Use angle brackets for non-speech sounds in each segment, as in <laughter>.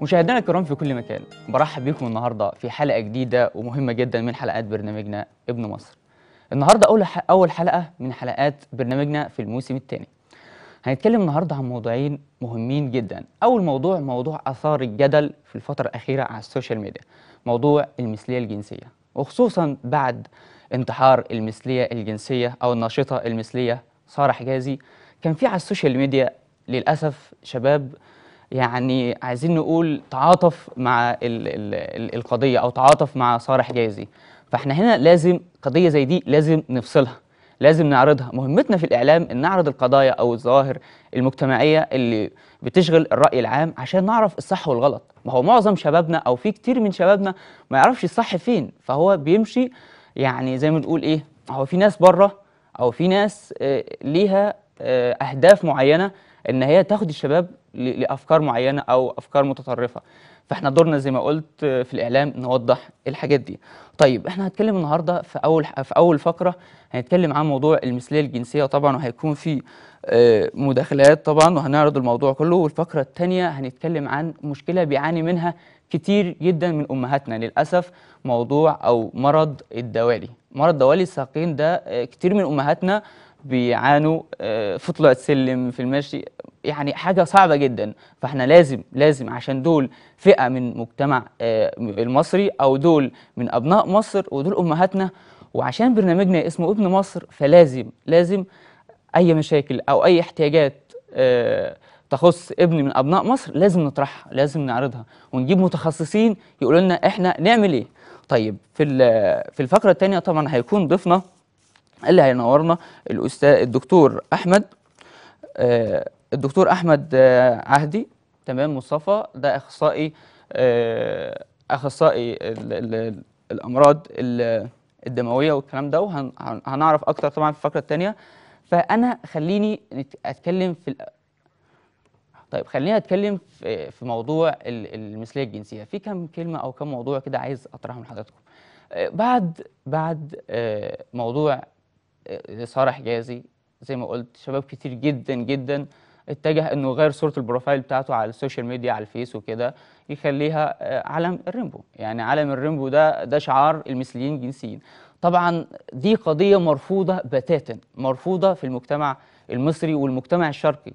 مشاهدينا الكرام في كل مكان برحب بكم النهارده في حلقة جديدة ومهمة جدا من حلقات برنامجنا ابن مصر. النهارده أول أول حلقة من حلقات برنامجنا في الموسم الثاني. هنتكلم النهارده عن موضوعين مهمين جدا. أول موضوع موضوع آثار الجدل في الفترة الأخيرة على السوشيال ميديا موضوع المثلية الجنسية. وخصوصا بعد انتحار المثلية الجنسية أو الناشطة المثلية ساره حجازي كان في على ال social media للأسف شباب يعني عايزين نقول تعاطف مع ال ال ال القضية أو تعاطف مع ساره حجازي فإحنا هنا لازم قضية زي دي لازم نفصلها لازم نعرضها. مهمتنا في الإعلام إن نعرض القضايا أو الظواهر المجتمعية اللي بتشغل الرأي العام عشان نعرف الصح والغلط. ما هو معظم شبابنا أو في كتير من شبابنا ما يعرفش الصح فين فهو بيمشي يعني زي ما نقول إيه هو في ناس بره أو في ناس آه، ليها آه، أهداف معينة إن هي تاخد الشباب ل- لأفكار معينة أو أفكار متطرفة. فإحنا دورنا زي ما قلت في الإعلام نوضح الحاجات دي. طيب إحنا هنتكلم النهارده في أول في أول فقرة هنتكلم عن موضوع المثلية الجنسية طبعا وهيكون في آه، مداخلات طبعا وهنعرض الموضوع كله. والفقرة الثانية هنتكلم عن مشكلة بيعاني منها كتير جدا من أمهاتنا. للأسف موضوع أو مرض الدوالي. مرض دوالي الساقين ده آه، كتير من أمهاتنا بيعانوا آه، في طلوع السلم في المشي يعني حاجة صعبة جدا. فإحنا لازم لازم عشان دول فئة من مجتمع آه، المصري أو دول من أبناء مصر ودول أمهاتنا وعشان برنامجنا اسمه ابن مصر فلازم لازم أي مشاكل أو أي احتياجات آه، تخص ابن من أبناء مصر لازم نطرحها لازم نعرضها ونجيب متخصصين يقولوا لنا إحنا نعمل إيه. طيب في في الفقرة الثانية طبعا هيكون ضيفنا اللي هينورنا الأستاذ الدكتور أحمد آه، الدكتور أحمد آه، عهدي. تمام مصطفى. ده أخصائي آه، أخصائي ال- ال- الأمراض ال- الدموية والكلام ده وهنعرف أكتر طبعا في الفقرة الثانية فأنا خليني أتكلم في طيب خليني أتكلم في في موضوع ال- المثلية الجنسية. في كم كلمة أو كم موضوع كده عايز اطرحهم لحضراتكم بعد بعد موضوع ساره حجازي زي ما قلت شباب كتير جدا جدا اتجه إنه يغير صورة ال profile بتاعته على ال social media على الفيس وكده يخليها آه، علم ال rainbow يعني علم ال rainbow ده ده شعار المثليين الجنسيين طبعا دي قضية مرفوضة بتاتا مرفوضة في المجتمع المصري والمجتمع الشرقي.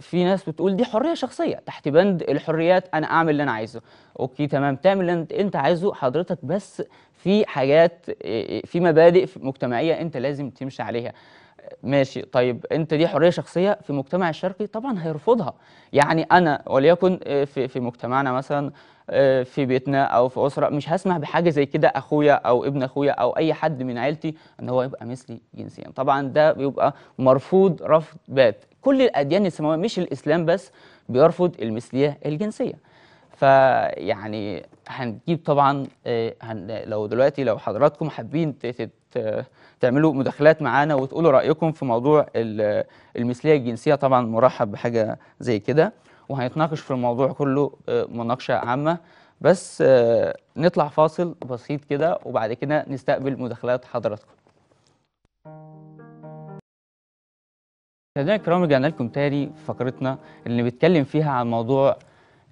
في ناس بتقول دي حرية شخصية تحت بند الحريات أنا أعمل اللي أنا عايزه. أوكي تمام. تعمل اللي أنت- عايزه حضرتك بس في حاجات في مبادئ مجتمعية أنت لازم تمشي عليها. ماشي. طيب انت دي حرية شخصية في المجتمع الشرقي؟ طبعا هيرفضها. يعني أنا وليكن آه، في في مجتمعنا مثلا آه، في بيتنا أو في أسرة مش هسمح بحاجة زي كده أخويا أو ابن أخويا أو أي حد من عيلتي إن هو يبقى مثلي جنسيا. طبعا ده بيبقى مرفوض رفض بات. كل الأديان السماوية مش الإسلام بس بيرفض المثلية الجنسية. فيعني هنجيب طبعا آه، لو دلوقتي لو حضراتكم حابين تعملوا مداخلات معانا وتقولوا رأيكم في موضوع ال- المثلية الجنسية. طبعا مرحب بحاجة زي كده. وهنتناقش في الموضوع كله آه، مناقشة عامة. بس آه، نطلع فاصل بسيط كده وبعد كده نستقبل مداخلات حضراتكم. مشاهدينا الكرام رجعنا لكم تاني في فقرتنا اللي بنتكلم فيها عن موضوع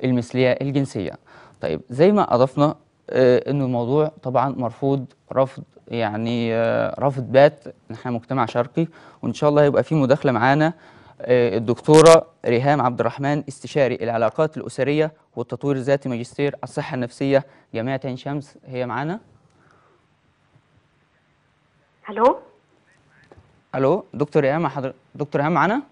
المثلية الجنسية. طيب زي ما أضفنا آه، إنه الموضوع طبعا مرفوض رفض يعني آه، رفض بات إحنا مجتمع شرقي وإن شاء الله هيبقى في مداخلة معانا آه، الدكتورة ريهام عبد الرحمن استشاري العلاقات الأسرية والتطوير الذاتي ماجستير الصحة النفسية جامعة عين شمس. هي معانا؟ ألو؟ ألو دكتور ريهام حضر... دكتور ريهام معانا؟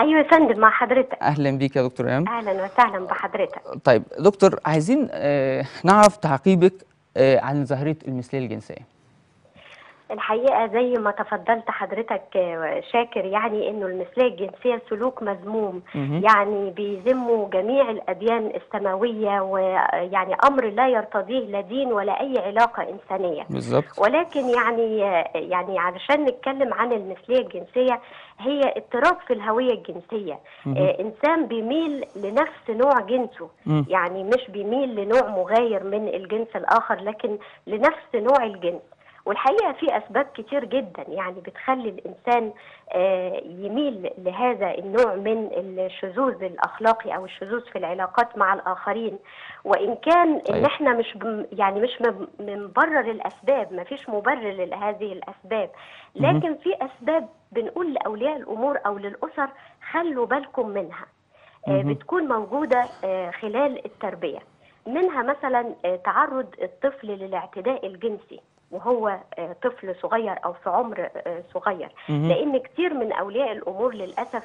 أيوه يا فندم مع حضرتك. أهلا بيك يا دكتور ريهام أهلا وسهلا بحضرتك. طيب دكتور عايزين آه، نعرف تعقيبك آه، عن ظاهرة المثلية الجنسية. الحقيقة زي ما تفضلت حضرتك آه، شاكر يعني إنه المثلية الجنسية سلوك مذموم. يعني بيذموا جميع الأديان السماوية ويعني أمر لا يرتضيه لا دين ولا أي علاقة إنسانية بالظبط ولكن يعني يعني علشان نتكلم عن المثلية الجنسية هي اضطراب في الهوية الجنسية مهم. آه إنسان بيميل لنفس نوع جنسه مم. يعني مش بيميل لنوع مغاير من الجنس الآخر لكن لنفس نوع الجنس والحقيقة في أسباب كتير جدا يعني بتخلي الإنسان آه، يميل لهذا النوع من الشذوذ الأخلاقي أو الشذوذ في العلاقات مع الآخرين وإن كان إن. إحنا مش يعني مش بنبرر الأسباب ما فيش مبرر لهذه الأسباب. لكن في أسباب بنقول لأولياء الأمور أو للأسر خلوا بالكم منها آه،. بتكون موجودة آه، خلال التربية منها مثلا تعرض الطفل للاعتداء الجنسي وهو آه، طفل صغير أو في عمر آه، صغير. لأن كتير من أولياء الأمور للأسف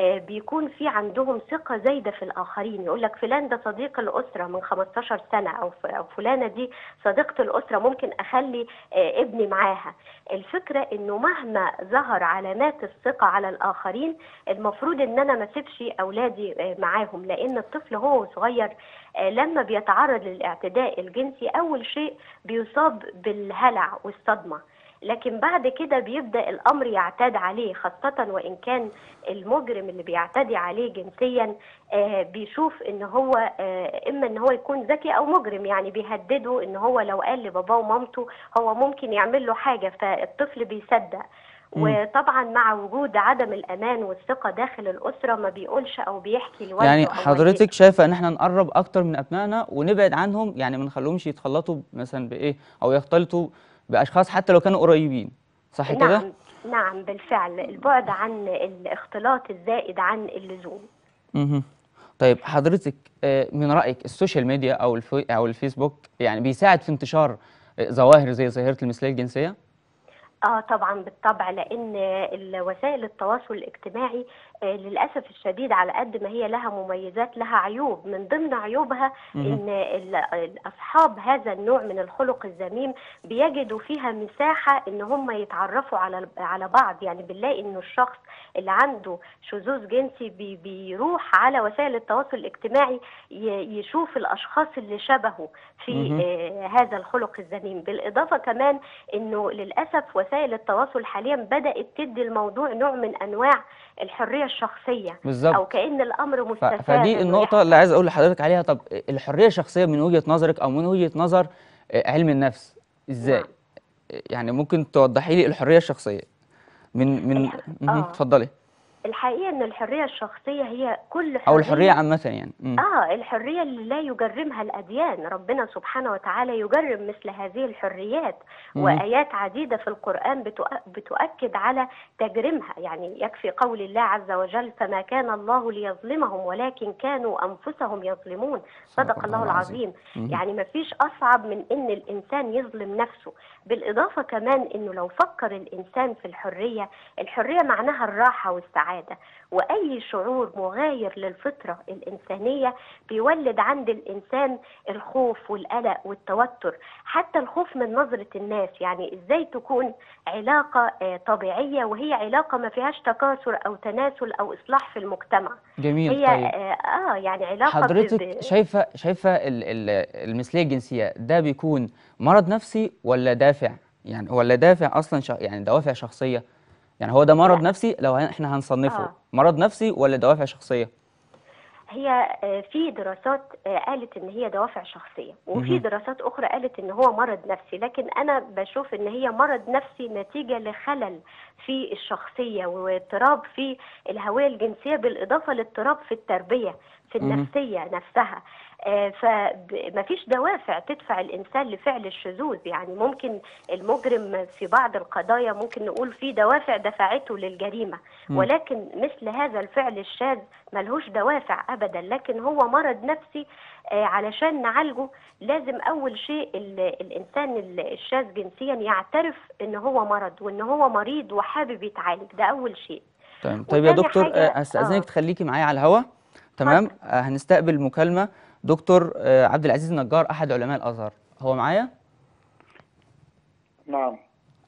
بيكون في عندهم ثقة زايدة في الآخرين. يقول لك فلان ده صديق الأسرة من 15 سنة أو فلانة دي صديقة الأسرة ممكن أخلي آه، ابني معاها. الفكرة إنه مهما ظهر علامات الثقة على الآخرين المفروض إن أنا ما أسيبش أولادي آه، معاهم لأن الطفل هو صغير آه، لما بيتعرض للاعتداء الجنسي أول شيء بيصاب بالهلع والصدمة. لكن بعد كده بيبدأ الأمر يعتاد عليه خاصة وإن كان المجرم اللي بيعتدي عليه جنسيا آه، بيشوف إن هو آه، إما إن هو يكون ذكي أو مجرم يعني بيهدده إن هو لو قال لباباه ومامته هو ممكن يعمل له حاجة فالطفل بيصدق. وطبعا مع وجود عدم الأمان والثقة داخل الأسرة ما بيقولش أو بيحكي لوالده يعني حضرتك شايفة إن إحنا نقرب أكتر من أبنائنا ونبعد عنهم؟ يعني ما نخليهمش يتخلطوا مثلا بإيه؟ أو يختلطوا بأشخاص حتى لو كانوا قريبين صح والدتك. كده نعم نعم بالفعل البعد عن الاختلاط الزائد عن اللزوم مهم. طيب حضرتك آه، من رأيك ال social media أو الفي أو الفيسبوك يعني بيساعد في انتشار آه، ظواهر زي ظاهرة المثليه الجنسية آه طبعا بالطبع لأن وسائل التواصل الاجتماعي للأسف الشديد على قد ما هي لها مميزات لها عيوب من ضمن عيوبها. إن أصحاب هذا النوع من الخلق الذميم بيجدوا فيها مساحة إن هم يتعرفوا على على بعض يعني بنلاقي انه الشخص اللي عنده شذوذ جنسي بي بيروح على وسائل التواصل الاجتماعي يشوف الأشخاص اللي شبهه في. آه، هذا الخلق الذميم بالإضافة كمان إنه للأسف وسائل التواصل حاليا بدأت تدي الموضوع نوع من أنواع الحرية الشخصية أو بالظبط كأن الأمر مستفاد فدي النقطة يحصل. اللي عايز أقول لحضرتك عليها طب الحرية الشخصية من وجهة نظرك أو من وجهة نظر آه، علم النفس إزاي؟ نعم. يعني ممكن توضحي لي الحرية الشخصية من من آه. اتفضلي الحقيقة إن الحرية الشخصية هي كل حرية أو الحرية عامة يعني. آه الحرية اللي لا يجرمها الأديان. ربنا سبحانه وتعالى يجرم مثل هذه الحريات مم. وآيات عديدة في القرآن بتؤ- بتؤكد على تجريمها. يعني يكفي قول الله عز وجل فما كان الله ليظلمهم ولكن كانوا أنفسهم يظلمون. صدق الله العظيم. مم. يعني ما فيش أصعب من إن الإنسان يظلم نفسه. بالإضافة كمان إنه لو فكر الإنسان في الحرية الحرية معناها الراحة والسعادة. وأي شعور مغاير للفطرة الإنسانية بيولد عند الإنسان الخوف والقلق والتوتر حتى الخوف من نظرة الناس يعني إزاي تكون علاقة آه، طبيعية وهي علاقة ما فيهاش تكاثر أو تناسل أو إصلاح في المجتمع جميل هي طيب آه آه، يعني علاقة ب- حضرتك ب- شايفة شايفة ال- ال- المثلية الجنسية ده بيكون مرض نفسي ولا دافع؟ يعني ولا دافع أصلا ش... يعني دوافع شخصية؟ يعني هو ده مرض لا. نفسي لو إحنا هنصنفه آه. مرض نفسي ولا دوافع شخصية؟ هي آه، في دراسات آه، قالت إن هي دوافع شخصية وفي. دراسات أخرى قالت إن هو مرض نفسي لكن أنا بشوف إن هي مرض نفسي نتيجة لخلل في الشخصية واضطراب في الهوية الجنسية بالإضافة لاضطراب في التربية في. النفسية نفسها فمفيش دوافع تدفع الإنسان لفعل الشذوذ. يعني ممكن المجرم في بعض القضايا ممكن نقول في دوافع دفعته للجريمة. ولكن مثل هذا الفعل الشاذ ملهوش دوافع ابدا. لكن هو مرض نفسي آه، علشان نعالجه لازم أول شيء ال- الإنسان ال- الشاذ جنسيا يعترف إن هو مرض وإن هو مريض وحابب يتعالج. ده أول شيء. تمام. طيب يا دكتور آه، هستأذنك آه. تخليكي معايا على الهوا. تمام. آه، هنستقبل مكالمة. دكتور آه، عبد العزيز النجار أحد علماء الأزهر هو معايا؟ نعم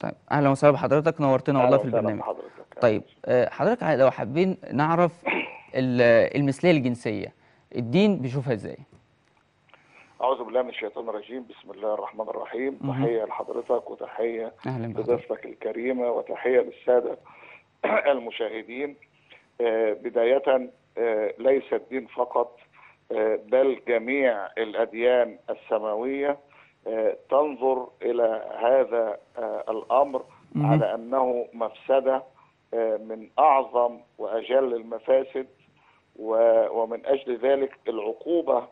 طيب أهلا وسهلا بحضرتك نورتنا والله في البرنامج بحضرتك. طيب آه، حضرتك ع- لو حابين نعرف ال- المثلية الجنسية الدين بيشوفها إزاي؟ أعوذ بالله من الشيطان الرجيم بسم الله الرحمن الرحيم. تحية لحضرتك بحضرتك لضيفتك الكريمة وتحية للسادة <clears throat> المشاهدين آه، بداية آه، ليس الدين فقط بل جميع الأديان السماوية آه، تنظر إلى هذا آه، الأمر. على أنه مفسدة آه، من أعظم وأجل المفاسد ومن أجل ذلك العقوبة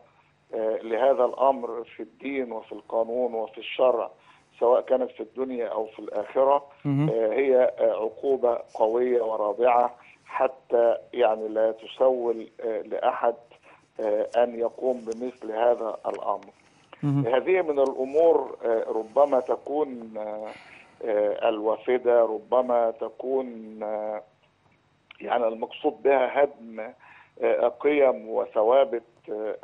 لهذا الأمر في الدين وفي القانون وفي الشرع سواء كانت في الدنيا أو في الآخرة هي عقوبة قوية ورادعه حتى يعني لا تسول لأحد آه، أن يقوم بمثل هذا الأمر. مهم. هذه من الأمور آه، ربما تكون آه، الوافدة ربما تكون يعني المقصود بها هدم قيم وثوابت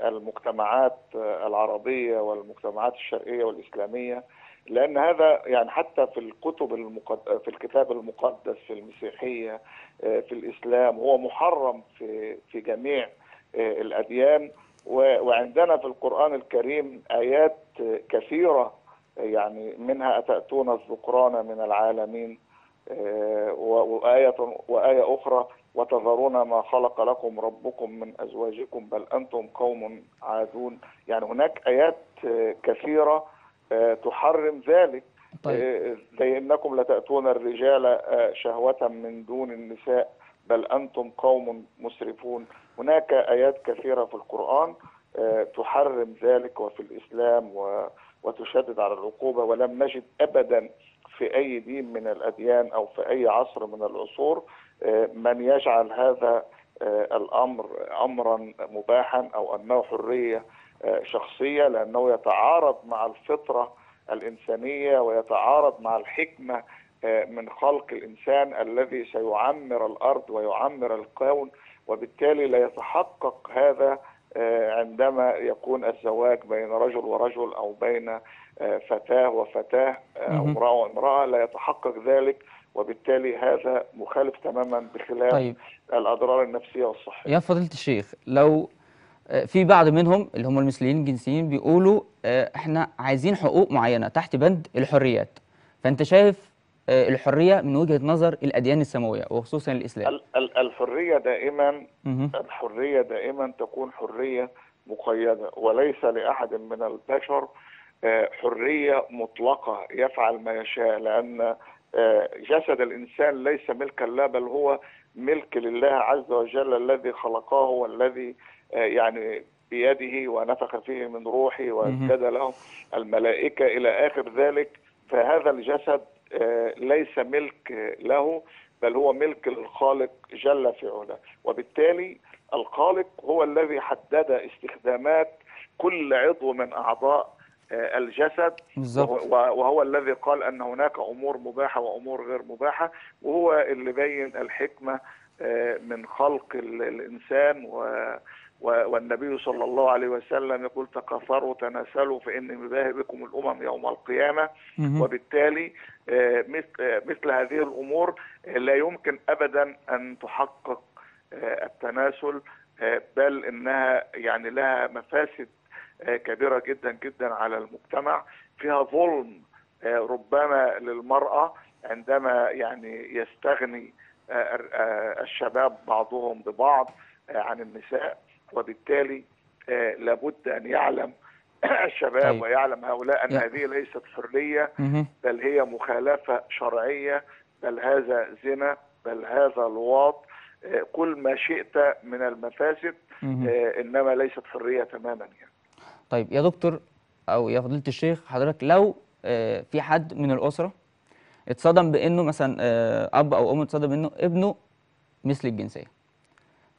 المجتمعات العربية والمجتمعات الشرقية والإسلامية لأن هذا يعني حتى في الكتب المقد... في الكتاب المقدس في المسيحية آه، في الإسلام هو محرم في في جميع آه، الأديان. و- وعندنا في القرآن الكريم آيات كثيرة يعني منها أتأتون الذكران من العالمين آه، وآية وآية أخرى وتذرون ما خلق لكم ربكم من أزواجكم بل أنتم قوم عادون. يعني هناك آيات آه، كثيرة آه، تحرم ذلك. طيب. آه، زي إنكم لتأتون الرجال آه، شهوة من دون النساء بل أنتم قوم مسرفون. هناك آيات كثيرة في القرآن آه، تحرم ذلك وفي الإسلام وتشدد على العقوبة ولم نجد أبدا في أي دين من الأديان أو في أي عصر من العصور آه، من يجعل هذا آه، الأمر أمرا مباحا أو أنه حرية شخصية لأنه يتعارض مع الفطرة الإنسانية ويتعارض مع الحكمة من خلق الإنسان الذي سيعمر الأرض ويعمر الكون وبالتالي لا يتحقق هذا آه، عندما يكون الزواج بين رجل ورجل أو بين آه، فتاة وفتاة آه، أو مهم. امرأة وامرأة لا يتحقق ذلك. وبالتالي هذا مخالف تماما بخلاف طيب. الأضرار النفسية والصحية. يا فضيلة الشيخ لو في بعض منهم اللي هم المثليين الجنسيين بيقولوا إحنا عايزين حقوق معينة تحت بند الحريات. فأنت شايف الحرية من وجهة نظر الأديان السماوية وخصوصا الإسلام. ال- ال- الحرية دائما. الحرية دائما تكون حرية مقيدة وليس لأحد من البشر آه، حرية مطلقة يفعل ما يشاء لأن آه، جسد الإنسان ليس ملكا له بل هو ملك لله عز وجل الذي خلقه والذي آه، يعني بيده ونفخ فيه من روحه واسجد له الملائكة إلى آخر ذلك. فهذا الجسد آه، ليس ملك له بل هو ملك للخالق جل في علاه وبالتالي الخالق هو الذي حدد استخدامات كل عضو من أعضاء آه، الجسد. بالظبط. وهو, الذي قال أن هناك أمور مباحة وأمور غير مباحة. وهو اللي بين الحكمة آه، من خلق ال- الإنسان و و- والنبي صلى الله عليه وسلم يقول تكاثروا تناسلوا فإني مباهي بكم الأمم يوم القيامة. وبالتالي آه، مثل آه، مثل هذه الأمور آه، لا يمكن ابدا أن تحقق التناسل بل إنها يعني لها مفاسد كبيرة جدا جدا على المجتمع. فيها ظلم ربما للمرأة عندما يعني يستغني الشباب بعضهم ببعض عن النساء. وبالتالي آه، لابد أن يعلم <clears throat> الشباب طيب. ويعلم هؤلاء أن هذه ليست حرية. بل هي مخالفة شرعية بل هذا زنا بل هذا لواط آه، كل ما شئت من المفاسد. آه، إنما ليست حرية تماما يعني طيب يا دكتور أو يا فضيلة الشيخ حضرتك لو في حد من الأسرة اتصدم بإنه مثلا أب أو أم اتصدم انه ابنه مثل الجنسية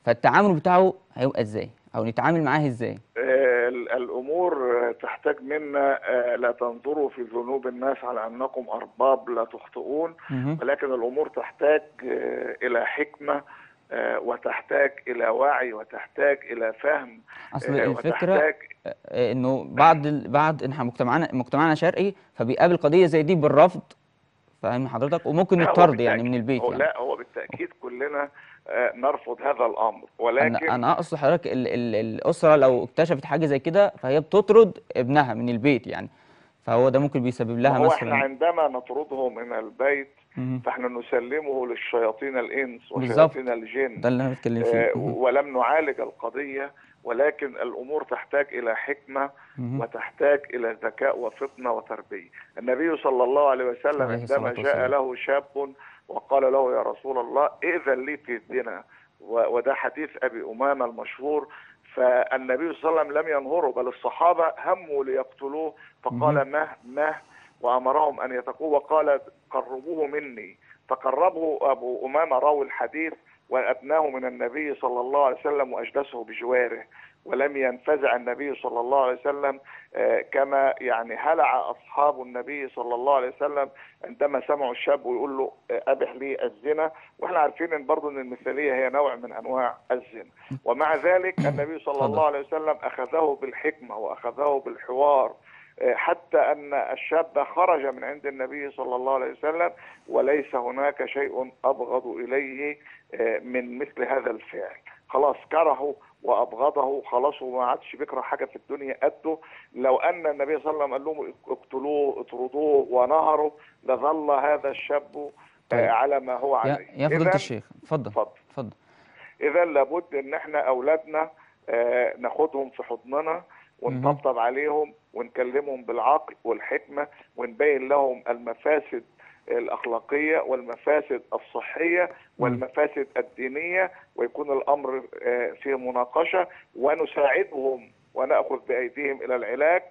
فالتعامل بتاعه هيبقى إزاي؟ أو نتعامل معاه إزاي؟ آه، ال- الأمور آه، تحتاج منا آه، لا تنظروا في ذنوب الناس على أنكم أرباب لا تخطئون. ولكن الأمور تحتاج آه، إلى حكمة آه، وتحتاج إلى وعي وتحتاج إلى فهم أصل آه، إنه بعد إن إحنا مجتمعنا مجتمعنا شرقي فبيقابل قضية زي دي بالرفض. فاهم حضرتك؟ وممكن الطرد يعني من البيت هو يعني. لا هو بالتأكيد كلنا نرفض هذا الأمر أنا ولكن أنا أقصد حضرتك ال ال الأسرة لو اكتشفت حاجة زي كده فهي بتطرد ابنها من البيت يعني فهو ده ممكن بيسبب لها هو إحنا مثلا عندما نطرده من البيت. فإحنا نسلمه للشياطين بالظبط. وشياطين الجن ده اللي أنا بتكلم آه، فيه مهم. ولم نعالج القضية ولكن الأمور تحتاج إلى حكمة. وتحتاج إلى ذكاء وفطنة وتربية. النبي صلى الله عليه وسلم عندما جاء. له شاب وقال له يا رسول الله ائذن لي في الزنا. وده حديث أبي أمامة المشهور. فالنبي صلى الله عليه وسلم لم ينهره بل الصحابة هموا ليقتلوه. فقال مه مه وأمرهم أن يتقوا وقال قربوه مني. فقربه أبو أمامة راوي الحديث. وأبناه من النبي صلى الله عليه وسلم وأجلسه بجواره ولم ينفزع النبي صلى الله عليه وسلم آه، كما يعني هلع أصحاب النبي صلى الله عليه وسلم عندما سمعوا الشاب ويقول له آه، أبح لي الزنا. وإحنا عارفين إن برضه إن المثالية هي نوع من أنواع الزنا. ومع ذلك النبي صلى. الله عليه وسلم أخذه بالحكمة وأخذه بالحوار آه، حتى أن الشاب خرج من عند النبي صلى الله عليه وسلم وليس هناك شيء أبغض إليه آه، من مثل هذا الفعل. خلاص كرهه وأبغضه خلاص وما عادش بيكره حاجة في الدنيا قده. لو أن النبي صلى الله عليه وسلم قال لهم اقتلوه اطردوه ونهروا لظل هذا الشاب طيب. آه، على ما هو عليه. يا فضيلة إذن- الشيخ اتفضل. اتفضل. اتفضل. اذا لابد إن إحنا أولادنا آه، ناخدهم في حضننا ونطبطب عليهم ونكلمهم بالعقل والحكمة ونبين لهم المفاسد الأخلاقية والمفاسد الصحية والمفاسد الدينية ويكون الأمر آه، فيه مناقشة ونساعدهم ونأخذ بأيديهم إلى العلاج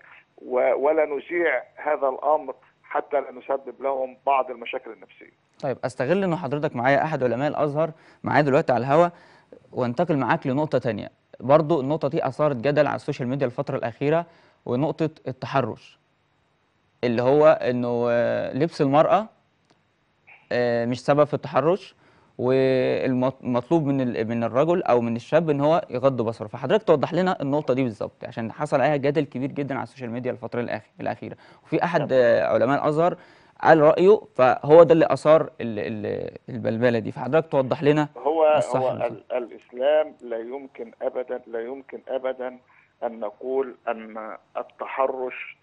ولا نذيع هذا الأمر حتى لا نسبب لهم بعض المشاكل النفسية. طيب أستغل إن حضرتك معايا أحد علماء الأزهر معايا دلوقتي على الهوا وانتقل معاك لنقطة تانية برضو النقطة دي أثارت جدل على السوشيال ميديا الفترة الأخيرة ونقطة التحرش اللي هو إنه آه، لبس المرأة مش سبب في التحرش والمطلوب من من الرجل أو من الشاب إن هو يغض بصره. فحضرتك توضح لنا النقطة دي بالظبط عشان حصل عليها جدل كبير جدا على ال social media الفترة الأخيرة. وفي أحد آه، علماء الأزهر قال رأيه فهو ده اللي أثار ال- ال- البلبلة دي. فحضرتك توضح لنا هو هو. ال- الإسلام لا يمكن ابدا لا يمكن ابدا أن نقول أن التحرش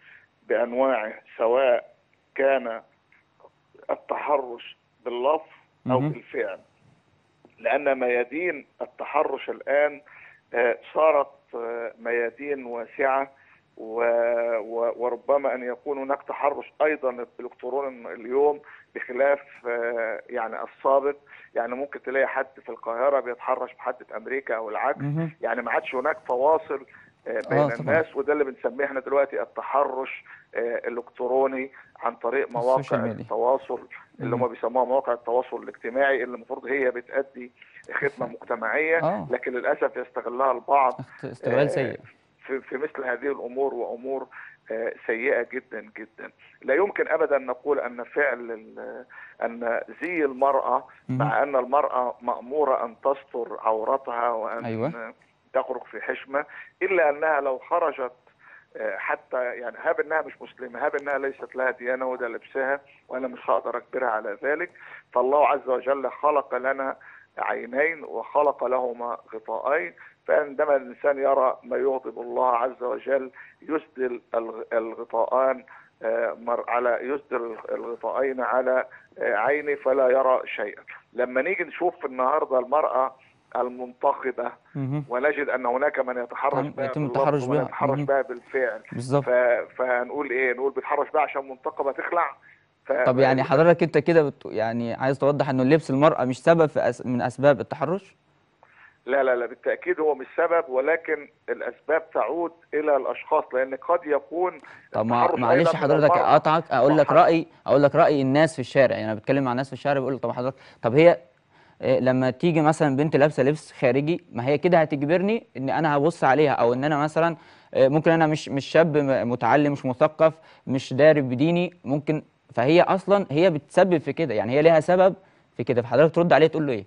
بأنواعه سواء كان التحرش باللفظ أو. بالفعل لأن ميادين التحرش الآن آه، صارت آه، ميادين واسعة وربما أن يكون هناك تحرش أيضا الكتروني اليوم بخلاف آه، يعني السابق يعني ممكن تلاقي حد في القاهرة بيتحرش بحد في أمريكا أو العكس. يعني ما عادش هناك فواصل بين آه، طبعاً. الناس وده اللي بنسميه إحنا دلوقتي التحرش آه، الإلكتروني عن طريق مواقع. التواصل اللي. هم بيسموها مواقع التواصل الاجتماعي اللي المفروض هي بتأدي خدمة مجتمعية آه. لكن للأسف يستغلها البعض است- استغلال آه، سيء في مثل هذه الأمور وأمور آه، سيئة جدا جدا لا يمكن ابدا نقول أن فعل أن زي المرأة. مع أن المرأة مأمورة أن تستر عورتها وأن أيوة. تخرج في حشمة إلا أنها لو خرجت آه، حتى يعني هاب إنها مش مسلمة هاب إنها ليست لها ديانة وده لبسها وأنا مش هقدر أجبرها على ذلك. فالله عز وجل خلق لنا عينين وخلق لهما غطاءين. فعندما الإنسان يرى ما يغضب الله عز وجل يسدل الغ- الغطاءان آه، على يسدل الغطاءين على آه، عينه فلا يرى شيئا. لما نيجي نشوف النهارده المرأة المنتقدة. ونجد أن هناك من يتحرش طبعاً بها يتم التحرش بها. يتحرش. بها بالفعل بالظبط. فهنقول إيه نقول بيتحرش بها عشان منتقبه تخلع ف... طب يعني حضرتك أنت كده بت... يعني عايز توضح إنه لبس المرأة مش سبب في أس... من أسباب التحرش؟ لا لا لا بالتأكيد هو مش سبب ولكن الأسباب تعود إلى الأشخاص لأن قد يكون طب معلش حضرتك. اقطعك أقول لك. رأيي أقول لك راي الناس في الشارع يعني أنا بتكلم مع الناس في الشارع بقول طب حضرتك طب هي لما تيجي مثلا بنت لابسة لبس خارجي ما هي كده هتجبرني إن أنا هبص عليها أو إن أنا مثلا إيه، ممكن أنا مش مش شاب متعلم مش مثقف مش داري بديني ممكن فهي أصلا هي بتسبب في كده يعني هي ليها سبب في كده فحضرتك ترد عليه تقول له إيه؟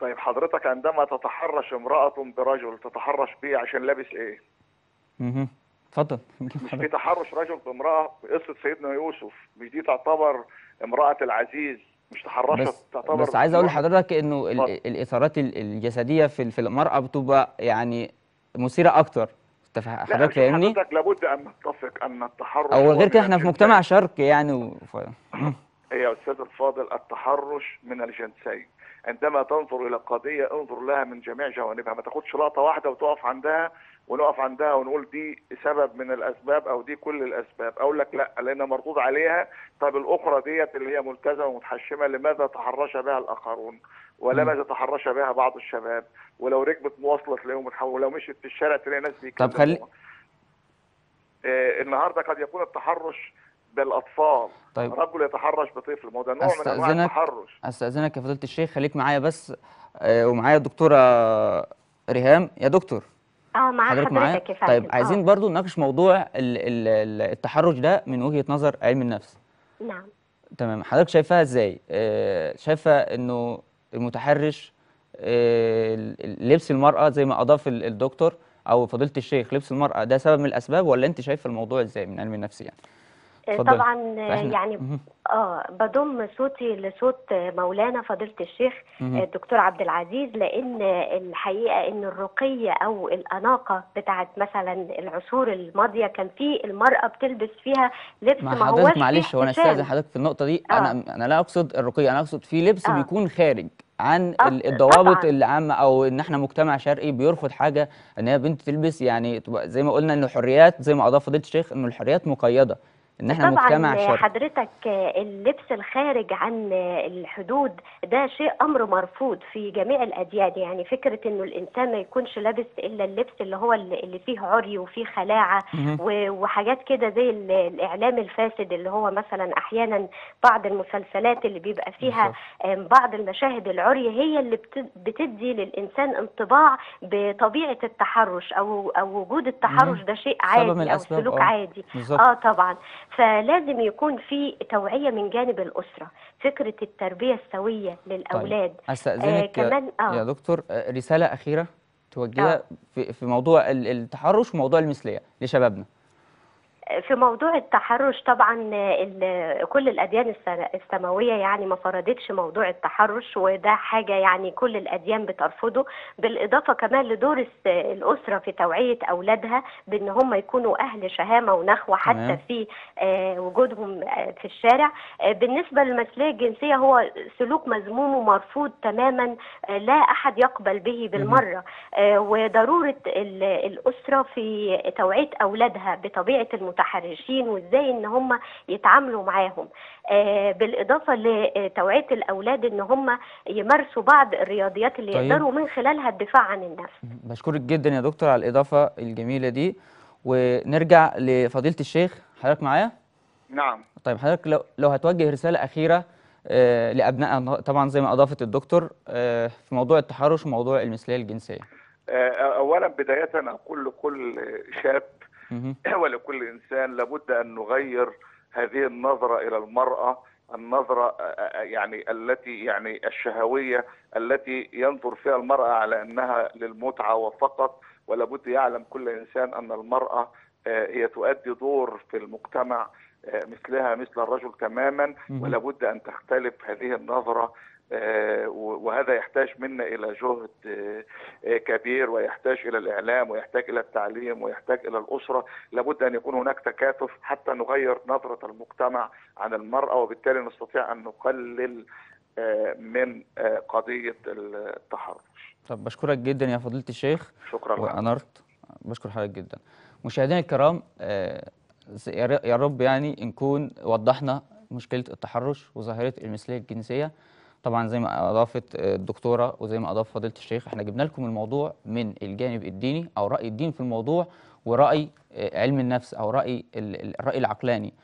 طيب حضرتك عندما تتحرش امرأة برجل تتحرش بيه عشان لابس إيه مهم. اتفضل <laughs> مش في تحرش رجل بامرأة في قصة سيدنا يوسف مش دي تعتبر امرأة العزيز مش تحرشت بس تعتبر بس عايز أقول. لحضرتك إنه. الإثارات ال- الجسدية في في المرأة بتبقى يعني مثيرة أكتر حضرتك فاهمني حضرتك لابد أن نتفق أن التحرش أو غير كده إحنا في. مجتمع شرقي يعني و... ف... <clears throat> يا أستاذ الفاضل التحرش من الجنسين عندما تنظر إلى قضية انظر لها من جميع جوانبها ما تاخدش لقطة واحدة وتقف عندها ونقف عندها ونقول دي سبب من الأسباب أو دي كل الأسباب. أقول لك لا لأن مردود عليها. طب الأخرى ديت اللي هي ملتزمة ومتحشمة لماذا تحرش بها الآخرون؟ ولماذا تحرش بها بعض الشباب؟ ولو ركبت مواصلة تلاقيهم ولو مشيت في الشارع تلاقي ناس بيكلموها طب خلي- آه، النهارده قد يكون التحرش بالأطفال. طيب. رجل يتحرش بطفل. ما هو ده نوع من أنواع التحرش. أستأذنك يا فضيلة الشيخ. خليك معايا بس. آه، ومعايا الدكتورة ريهام. يا دكتور. آه مع حضرتك معايا؟ طيب آه. عايزين برضو نناقش موضوع ال- ال- ال- التحرش ده من وجهة نظر علم النفس. نعم. تمام. حضرتك شايفاها إزاي؟ آه، شايفة انه المتحرش آه، لبس المرأة زي ما أضاف ال- الدكتور أو فضيلة الشيخ لبس المرأة ده سبب من الأسباب ولا أنت شايف الموضوع إزاي من علم النفس يعني؟ طبعا فإحنا- يعني. آه بضم صوتي لصوت مولانا فضيلة الشيخ. الدكتور عبد العزيز لأن الحقيقة إن الرقي أو الأناقة بتاعت مثلا العصور الماضية كان في المرأة بتلبس فيها لبس ما حضرتك هوش معلش هو أنا. استاذن حضرتك في النقطة دي آه. أنا أنا لا أقصد الرقي أنا أقصد في لبس آه. بيكون خارج عن آه، ال- الضوابط. العامة أو إن إحنا مجتمع شرقي بيرفض حاجة إن هي بنت تلبس يعني زي ما قلنا إن الحريات زي ما اضاف فضيلة الشيخ ان الحريات مقيدة إن إحنا طبعا مجتمع شرقي حضرتك اللبس الخارج عن الحدود ده شيء أمر مرفوض في جميع الأديان. يعني فكرة إنه الإنسان ما يكونش لابس إلا اللبس اللي هو اللي فيه عري وفيه خلاعة وحاجات كده زي ال- الإعلام الفاسد اللي هو مثلا أحيانا بعض المسلسلات اللي بيبقى فيها بعض المشاهد العري هي اللي بت- بتدي للإنسان انطباع بطبيعة التحرش أو أو وجود التحرش. ده شيء عادي أو سلوك آه. عادي. آه طبعا. فلازم يكون في توعية من جانب الأسرة فكرة التربية السوية للأولاد. أستأذنك آه يا- كمان آه. يا دكتور آه، رسالة أخيرة توجهها آه. في موضوع ال- التحرش وموضوع المثلية لشبابنا. في موضوع التحرش طبعا كل الأديان الس- السماوية يعني ما فرضتش موضوع التحرش وده حاجة يعني كل الأديان بترفضه بالإضافة كمان لدور الأسرة في توعية أولادها بإن هم يكونوا أهل شهامة ونخوة حتى. في آه، وجودهم آه، في الشارع. آه، بالنسبة للمثلية الجنسية هو سلوك مذموم ومرفوض تماما لا أحد يقبل به بالمرة. وضرورة ال- الأسرة في توعية أولادها بطبيعة المتحرشين وإزاي إن هم يتعاملوا معاهم آه، بالإضافة لتوعية الأولاد إن هم يمارسوا بعض الرياضيات اللي طيب. يقدروا من خلالها الدفاع عن النفس بشكرك جدا يا دكتور على الإضافة الجميلة دي ونرجع لفضيلة الشيخ حضرتك معايا؟ نعم طيب حضرتك لو لو هتوجه رسالة أخيرة آه، لأبنائنا طبعا زي ما أضافت الدكتور آه، في موضوع التحرش وموضوع المثلية الجنسية آه، اولا بداية أقول لكل شاب. <clears throat> ولكل إنسان لابد أن نغير هذه النظرة إلى المرأة النظرة آه، يعني التي يعني الشهوية التي ينظر فيها المرأة على أنها للمتعة وفقط. ولابد يعلم كل إنسان أن المرأة آه، هي تؤدي دور في المجتمع مثلها مثل الرجل تماما. ولابد أن تختلف هذه النظرة و- وهذا يحتاج منا إلى جهد آه، آه، كبير ويحتاج إلى الإعلام ويحتاج إلى التعليم ويحتاج إلى الأسرة. لابد أن يكون هناك تكاتف حتى نغير نظرة المجتمع عن المرأة وبالتالي نستطيع أن نقلل آه، من آه، قضية التحرش. طب بشكرك جدا يا فضيلة الشيخ. شكرا لك. وأنرت. بشكر حضرتك جدا. مشاهدينا الكرام آه، يا رب يعني نكون وضحنا مشكلة التحرش وظاهرة المثلية الجنسية طبعا زي ما أضافت آه، الدكتورة وزي ما أضاف فضيلة الشيخ إحنا جبنا لكم الموضوع من الجانب الديني أو رأي الدين في الموضوع ورأي آه، علم النفس أو رأي ال- ال- الرأي العقلاني.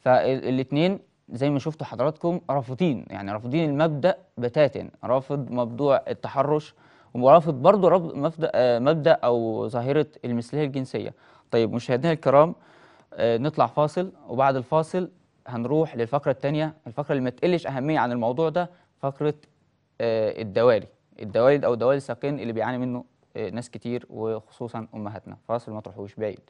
فالاثنين زي ما شفتوا حضراتكم رافضين يعني رافضين المبدأ بتاتا رافض موضوع التحرش ورافض برضه آه، مبدأ أو ظاهرة المثلية الجنسية. طيب مشاهدينا الكرام نطلع فاصل وبعد الفاصل هنروح للفقرة الثانية الفقرة اللي ما تقلش أهمية عن الموضوع ده فقرة آه، الدوالي. الدوالي أو دوالي الساقين اللي بيعاني منه آه، ناس كتير وخصوصا أمهاتنا. فاصل ما تروحوش بعيد.